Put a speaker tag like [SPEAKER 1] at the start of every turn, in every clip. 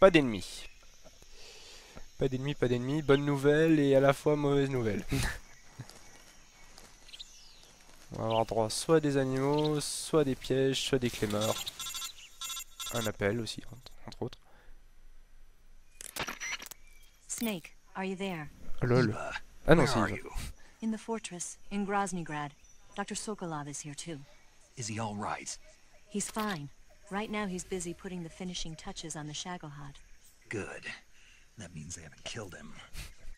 [SPEAKER 1] pas d'ennemis. Pas d'ennemis, pas d'ennemis. Bonne nouvelle et à la fois mauvaise nouvelle. On va avoir droit soit à des animaux, soit à des pièges, soit des clés morts. Un appel aussi, entre autres.
[SPEAKER 2] Snake, are you there?
[SPEAKER 1] Lol. Ah non,
[SPEAKER 3] where
[SPEAKER 1] c'est
[SPEAKER 3] are
[SPEAKER 1] Eva.
[SPEAKER 3] you?
[SPEAKER 2] In the fortress, in Groznygrad. Dr. Sokolov is here too.
[SPEAKER 3] Is he all right?
[SPEAKER 2] He's fine. Right now he's busy putting the finishing touches on the Shagohod.
[SPEAKER 3] Good. That means they haven't killed him.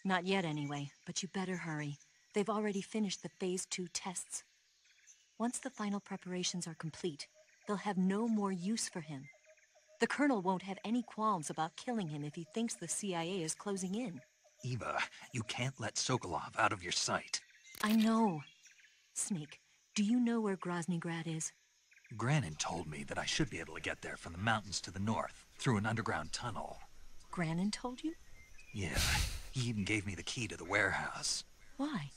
[SPEAKER 2] Not yet anyway, but you better hurry. They've already finished the Phase 2 tests. Once the final preparations are complete, they'll have no more use for him. The Colonel won't have any qualms about killing him if he thinks the CIA is closing in.
[SPEAKER 3] Eva, you can't let Sokolov out of your sight.
[SPEAKER 2] I know. Snake, do you know where Groznygrad is?
[SPEAKER 3] Granin told me that I should be able to get there from the mountains to the north, through an underground tunnel.
[SPEAKER 2] Granin told you?
[SPEAKER 3] Yeah, he even gave me the key to the warehouse.
[SPEAKER 2] Why?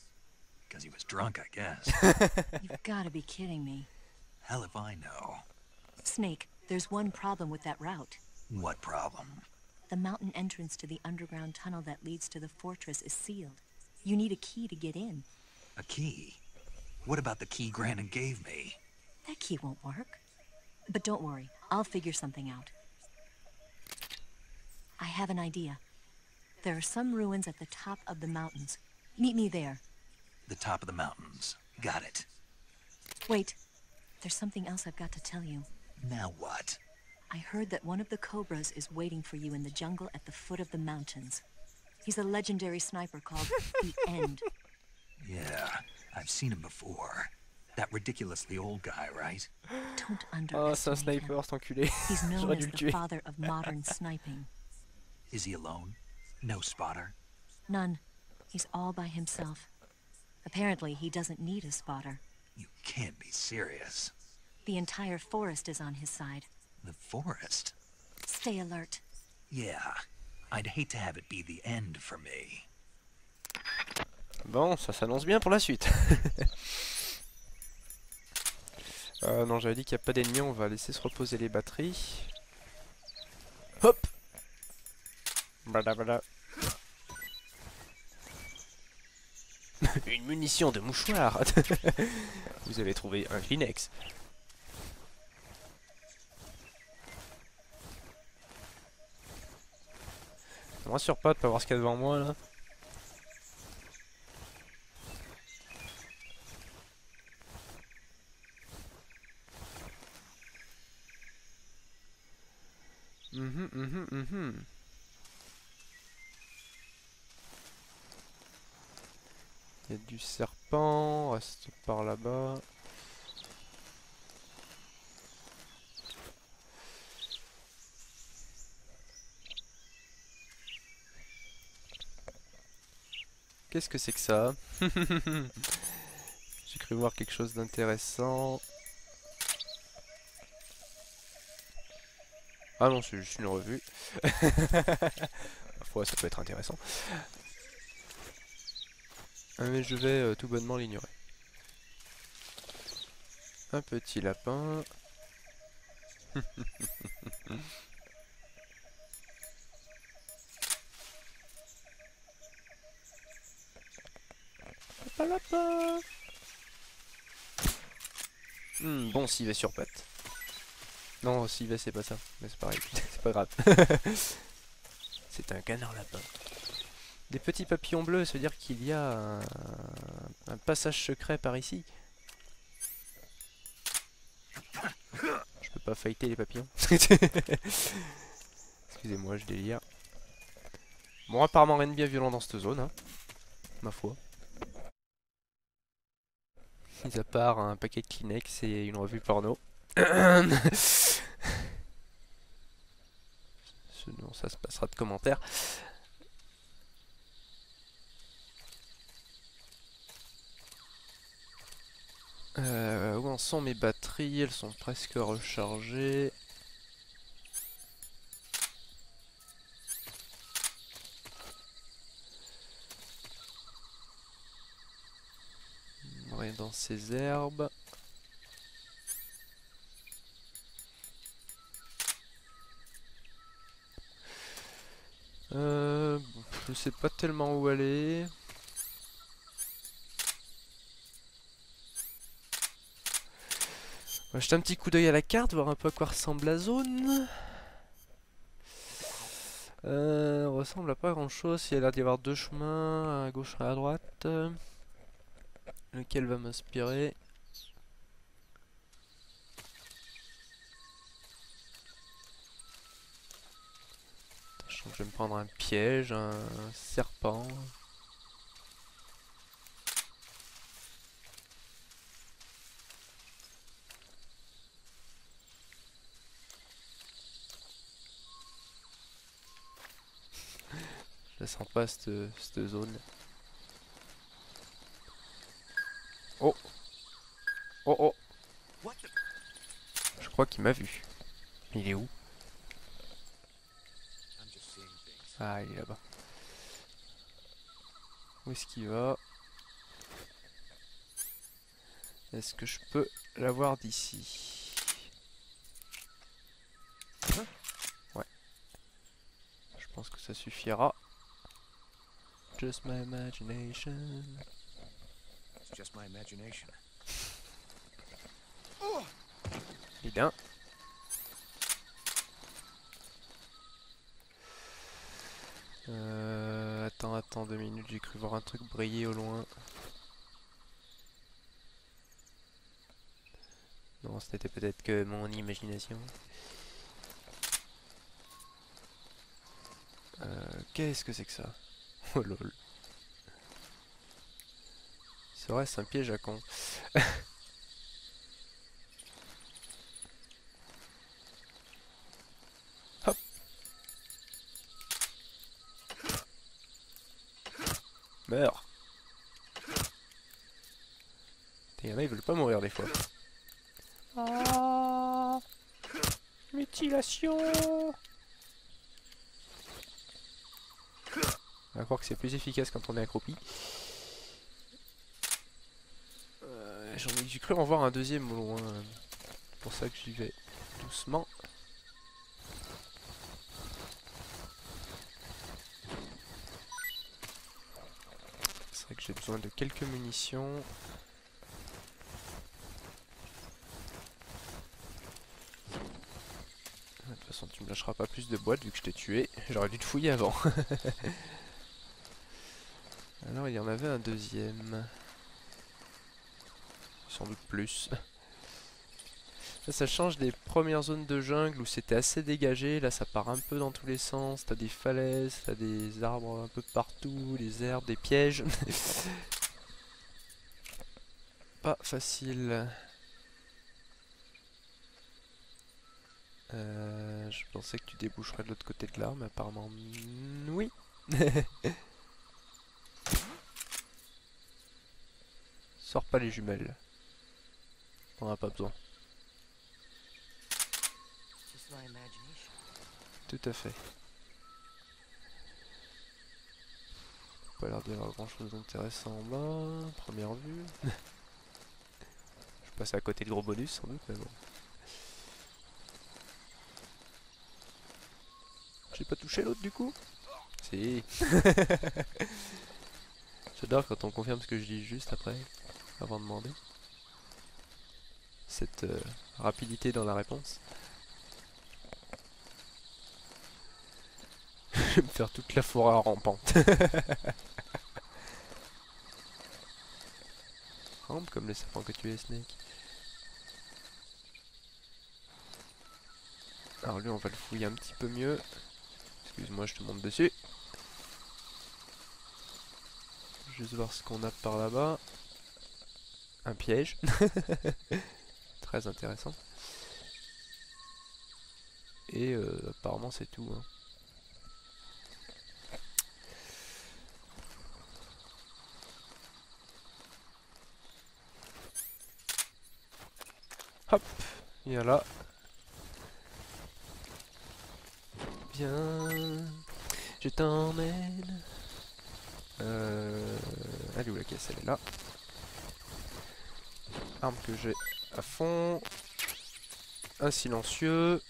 [SPEAKER 3] Because he was drunk, I guess.
[SPEAKER 2] You've got to be kidding me.
[SPEAKER 3] Hell if I know.
[SPEAKER 2] Snake, there's one problem with that route.
[SPEAKER 3] What problem?
[SPEAKER 2] The mountain entrance to the underground tunnel that leads to the fortress is sealed. You need a key to get in.
[SPEAKER 3] A key? What about the key Granin gave me?
[SPEAKER 2] That key won't work. But don't worry, I'll figure something out. I have an idea. There are some ruins at the top of the mountains. Meet me there.
[SPEAKER 3] The top of the mountains. Got it.
[SPEAKER 2] Wait, there's something else I've got to tell you.
[SPEAKER 3] Now what?
[SPEAKER 2] I heard that one of the Cobras is waiting for you in the jungle at the foot of the mountains. He's a legendary sniper called The End.
[SPEAKER 3] Yeah, I've seen him before. That ridiculously old guy, right?
[SPEAKER 2] Don't
[SPEAKER 1] Oh, c'est un
[SPEAKER 2] underestimate him.
[SPEAKER 1] sniper, cet enculé.
[SPEAKER 2] He's known as the father of modern sniping.
[SPEAKER 3] Is he alone? No spotter?
[SPEAKER 2] None. He's all by himself. Apparently, he doesn't need a spotter.
[SPEAKER 3] You can't be serious.
[SPEAKER 2] The entire forest is on his side.
[SPEAKER 3] The forest?
[SPEAKER 2] Stay alert.
[SPEAKER 3] Yeah. I'd hate to have it be the end for me.
[SPEAKER 1] Bon, ça s'annonce bien pour la suite. euh, non, j'avais dit qu'il n'y a pas d'ennemis, on va laisser se reposer les batteries. Hop Bada bada. Une munition de mouchoir Vous avez trouvé un Kleenex. Ça me rassure pas de pas voir ce qu'il y a devant moi là. Mhm, mhm, mhm. Il y a serpent, reste par là-bas. Qu'est-ce que c'est que ça J'ai cru voir quelque chose d'intéressant. Ah non, c'est juste une revue. Parfois, ça peut être intéressant. Ah, mais je vais euh, tout bonnement l'ignorer. Un petit lapin. Lapin, lapin. Hmm, bon civet sur patte. Non, civet c'est pas ça, mais c'est pareil, c'est pas grave. c'est un canard lapin. Des petits papillons bleus, ça veut dire qu'il y a un, passage secret par ici. Je peux pas fighter les papillons. Excusez-moi, je délire. Bon, apparemment rien de bien violent dans cette zone, hein. Ma foi. Mis à part un paquet de Kleenex et une revue porno. Sinon, ça se passera de commentaires. Euh, où en sont mes batteries? Elles sont presque rechargées. Rien dans ces herbes. je sais pas tellement où aller. On va jeter un petit coup d'œil à la carte, voir un peu à quoi ressemble la zone. Euh, ressemble à pas grand chose. Il y a l'air d'y avoir deux chemins, à gauche et à droite. Lequel va m'inspirer? Je vais me prendre un piège, un serpent. Pas cette, cette zone. Oh Oh oh Je crois qu'il m'a vu. Il est où? Ah, il est là-bas. Où est-ce qu'il va? Est-ce que je peux l'avoir d'ici? Ouais. Je pense que ça suffira. Just my imagination.
[SPEAKER 4] It's just my imagination.
[SPEAKER 1] Bien. Euh, attends, attends deux minutes, j'ai cru voir un truc briller au loin. Non, c'était peut-être que mon imagination. Euh, Qu'est-ce que c'est que ça? Oh lol. Serait-ce un piège à con. Hop. Meurs. Il y en a, ils veulent pas mourir des fois. Ah. Mutilation On va croire que c'est plus efficace quand on est accroupi. Euh, J'en ai cru en voir un deuxième au loin. C'est pour ça que j'y vais doucement. C'est vrai que j'ai besoin de quelques munitions. De toute façon, tu me lâcheras pas plus de boîtes vu que je t'ai tué. J'aurais dû te fouiller avant. Alors, il y en avait un deuxième. Sans doute plus. Là, ça change des premières zones de jungle où c'était assez dégagé. Là, ça part un peu dans tous les sens. T'as des falaises, t'as des arbres un peu partout, des herbes, des pièges. Pas facile. Euh, je pensais que tu déboucherais de l'autre côté de l'arme, apparemment mm, oui. Sors pas les jumelles. On en a pas besoin. Tout à fait. Pas l'air d'y avoir grand chose d'intéressant en bas, première vue. je passe à côté de gros bonus sans doute, mais bon. J'ai pas touché l'autre du coup? Si. J'adore quand on confirme ce que je dis juste après, avant de demander. Cette euh, rapidité dans la réponse. je vais me faire toute la forêt rampante. Rampe comme les serpents que tu es, Snake. Alors lui, on va le fouiller un petit peu mieux. Excuse-moi, je te monte dessus. Juste voir ce qu'on a par là-bas. Un piège. Très intéressant. Et euh, apparemment c'est tout. hein. Hop, viens là. Viens, je t'emmène. Euh, elle est où la caisse Elle est là? Arme que j'ai à fond. Un silencieux.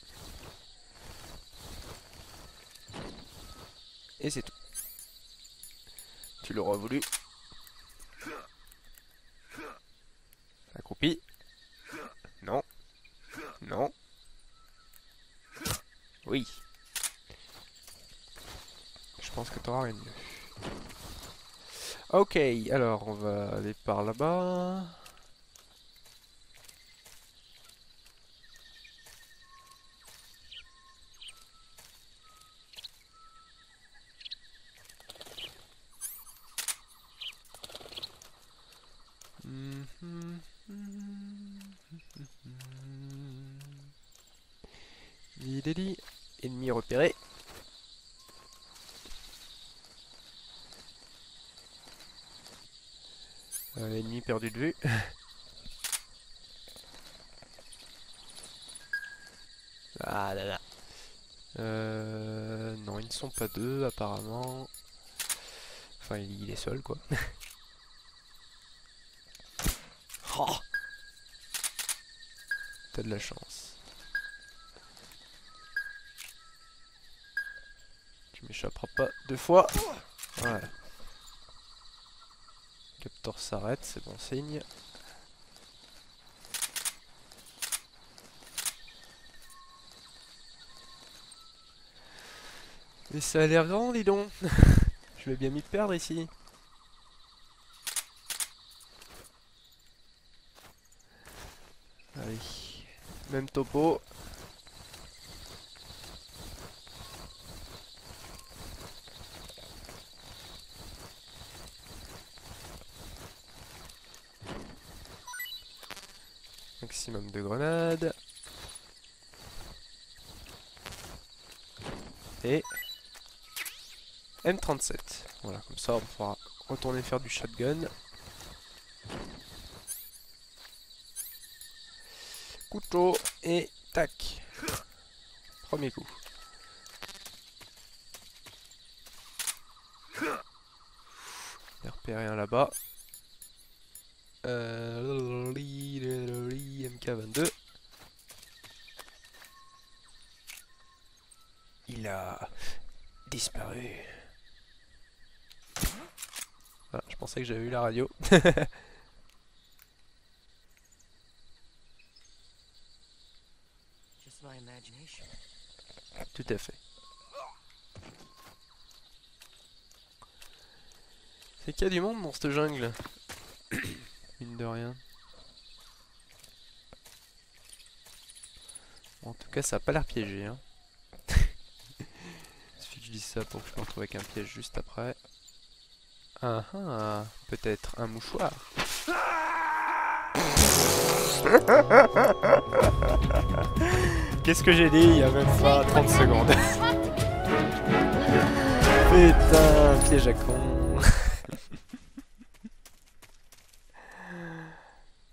[SPEAKER 1] Et c'est tout. tu l'auras voulu. Accroupi. Non. Non. Oui. Je pense que t'auras rien de mieux. Ok, alors on va aller par là-bas. Dideli, ennemi repéré. Euh, ennemi perdu de vue. ah là là. Euh, non, ils ne sont pas deux apparemment. Enfin, il, il est seul quoi. Oh T'as de la chance. Tu m'échapperas pas deux fois. Voilà. Captor s'arrête, c'est bon signe. Mais ça a l'air grand, dis donc. Je vais bien m'y perdre ici. Allez, même topo. Maximum de grenades. Et M37. Voilà, comme ça on pourra retourner faire du shotgun. Couteau et tac. Premier coup. J'ai repéré un là-bas. Euh, MK22. Il a disparu. Ah, je pensais que j'avais eu la radio.
[SPEAKER 4] Just my imagination.
[SPEAKER 1] Tout à fait. C'est qu'il y a du monde dans cette jungle. Mine de rien. Bon, en tout cas, ça a pas l'air piégé. Hein. Il suffit que je dise ça pour que je me retrouve avec un piège juste après. Ah ah, peut-être un mouchoir. Qu'est-ce que j'ai dit il y a même pas 30 secondes Putain, piège à con.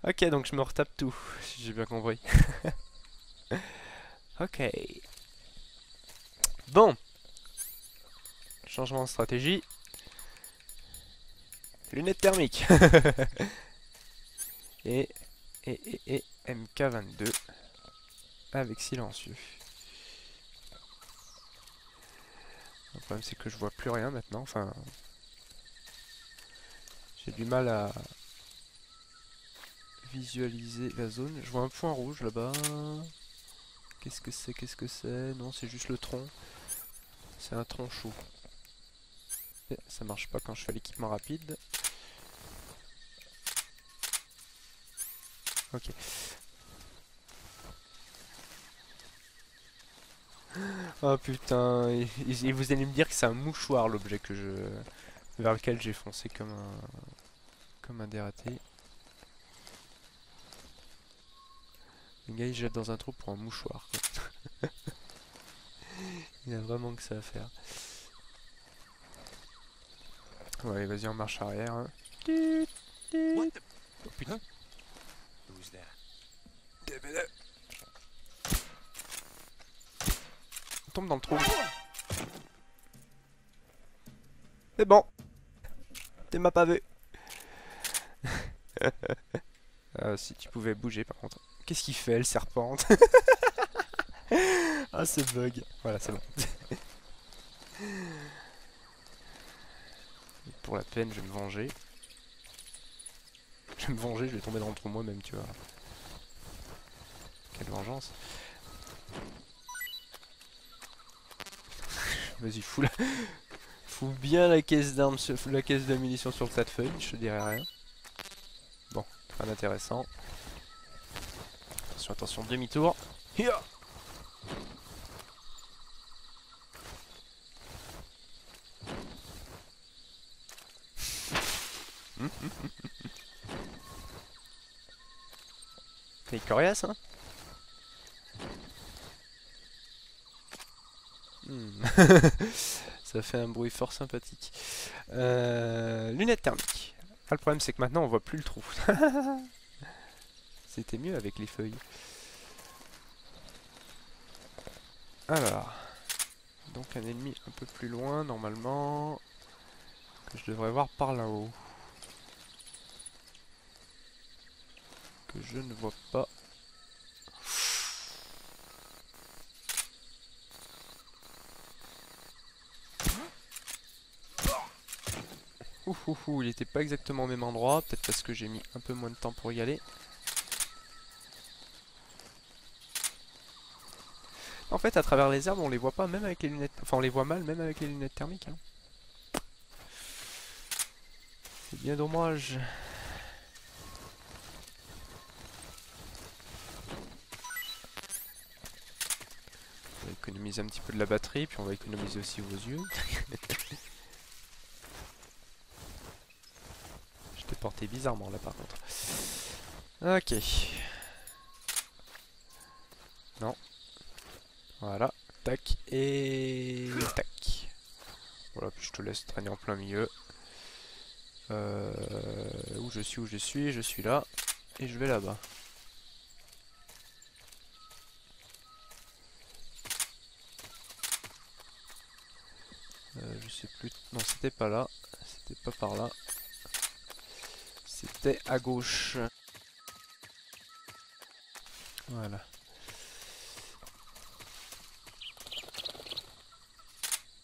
[SPEAKER 1] ok, donc je me retape tout, si j'ai bien compris. ok. Bon. Changement de stratégie. Lunettes thermiques. et, et, et, et MK22 avec silencieux. Le problème c'est que je vois plus rien maintenant, enfin j'ai du mal à visualiser la zone. Je vois un point rouge là-bas. Qu'est-ce que c'est Qu'est-ce que c'est? Non, c'est juste le tronc. C'est un tronc chaud. Ça marche pas quand je fais l'équipement rapide. Ok. Oh putain, et, et vous allez me dire que c'est un mouchoir l'objet que je vers lequel j'ai foncé comme un comme un dératé. Le gars il jette dans un trou pour un mouchoir. il a vraiment que ça à faire. Ouais, vas-y en marche arrière. hein. Oh, putain. On tombe dans le trou. C'est bon. M'as pas vu. ah, si tu pouvais bouger par contre. Qu'est-ce qu'il fait le serpent? Ah c'est bug. Voilà c'est bon. pour la peine, je vais me venger. Je vais me venger, je vais tomber dans le trou moi-même, tu vois. Quelle vengeance. Vas-y, fous la... Bien la caisse d'armes, sur- la caisse de munitions sur le tas de feuilles, je te dirai rien. Bon, rien d'intéressant. Attention, attention, demi-tour. C'est coriace, hein? Ça fait un bruit fort sympathique. Euh, lunettes thermiques. Ah, le problème, c'est que maintenant, on voit plus le trou. C'était mieux avec les feuilles. Alors. Donc un ennemi un peu plus loin, normalement. Que je devrais voir par là-haut. Que je ne vois pas. Ouh, ouh, ouh, il était pas exactement au même endroit, peut-être parce que j'ai mis un peu moins de temps pour y aller. En fait, à travers les arbres, on les voit pas, même avec les lunettes... Enfin, on les voit mal, même avec les lunettes thermiques. hein. C'est bien dommage. On va économiser un petit peu de la batterie, puis on va économiser aussi vos yeux. Porté bizarrement là par contre. Ok. Non. Voilà. Tac. Et tac. Voilà, puis je te laisse traîner en plein milieu. Euh, où je suis, où je suis, je suis là. Et je vais là-bas. Euh, je sais plus. Non, c'était pas là. C'était pas par là. À gauche. Voilà.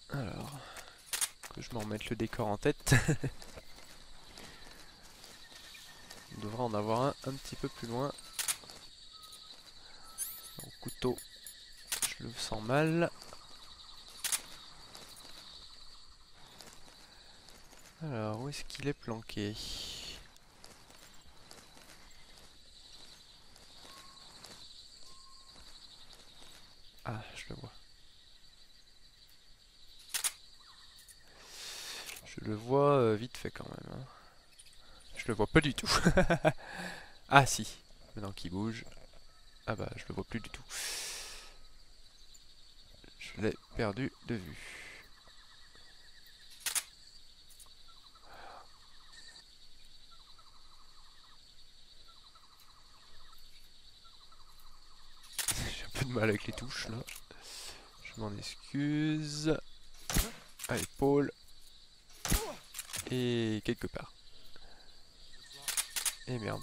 [SPEAKER 1] Alors, que je me remette le décor en tête. On devrait en avoir un un petit peu plus loin. Donc, couteau, je le sens mal. Alors, où est-ce qu'il est planqué? Ah, je le vois. Je le vois euh, vite fait quand même. hein. Je le vois pas du tout. ah si, maintenant qu'il bouge. Ah bah je le vois plus du tout. Je l'ai perdu de vue. J'ai un peu de mal avec les touches là. Je m'en excuse. À l'épaule. Et quelque part. Et merde.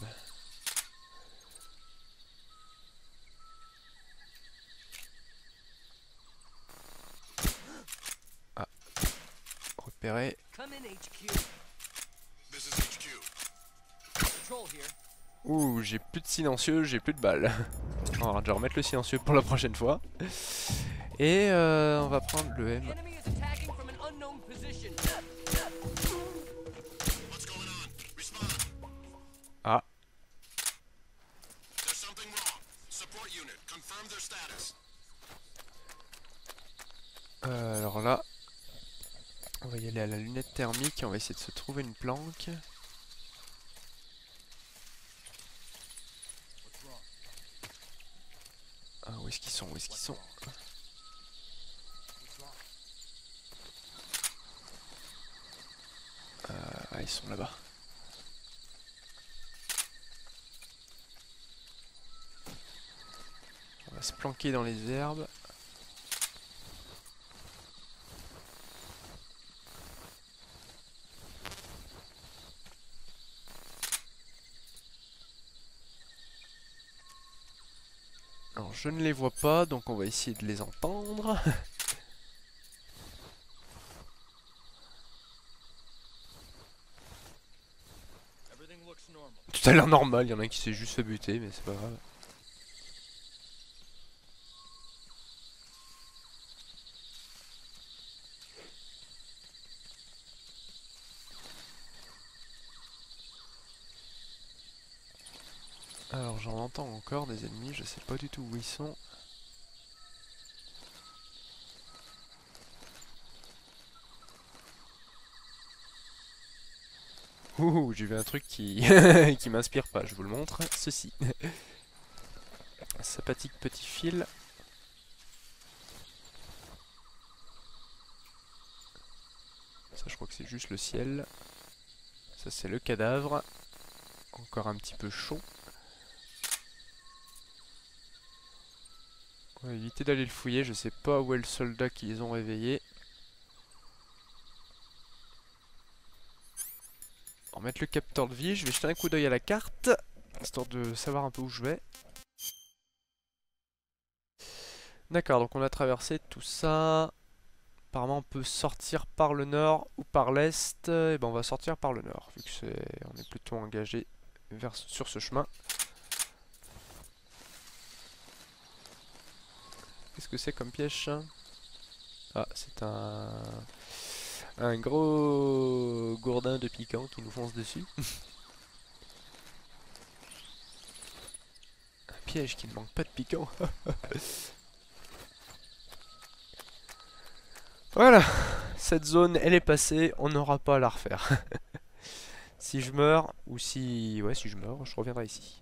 [SPEAKER 1] Ah. Repéré. Ouh, j'ai plus de silencieux, j'ai plus de balles. On va déjà remettre le silencieux pour la prochaine fois. Et euh, on va prendre le M. Ah. Euh, alors là, on va y aller à la lunette thermique et on va essayer de se trouver une planque. Ah, où est-ce qu'ils Où est-ce qu'ils sont Euh, Ah, ils sont là-bas. On va se planquer dans les herbes. Je ne les vois pas, donc on va essayer de les entendre. Tout à l'heure normal, il y en a qui s'est juste fait buter, mais c'est pas grave. J'en entends encore des ennemis, je sais pas du tout où ils sont. Ouh, j'ai vu un truc qui, qui m'inspire pas, je vous le montre. Ceci. Sympathique petit fil. Ça, je crois que c'est juste le ciel. Ça, c'est le cadavre. Encore un petit peu chaud. On va éviter d'aller le fouiller, je sais pas où est le soldat qui les ont réveillés. On va mettre le capteur de vie, je vais jeter un coup d'œil à la carte, histoire de savoir un peu où je vais. D'accord, donc on a traversé tout ça. Apparemment on peut sortir par le nord ou par l'est. Et ben on va sortir par le nord, vu que c'est on est plutôt engagé sur ce chemin. Qu'est-ce que c'est comme piège Ah, c'est un... Un gros gourdin de piquant qui nous fonce dessus. un piège qui ne manque pas de piquant. voilà, cette zone elle est passée, on n'aura pas à la refaire. si je meurs, ou si... Ouais, si je meurs, je reviendrai ici.